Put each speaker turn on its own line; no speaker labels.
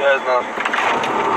Я знаю.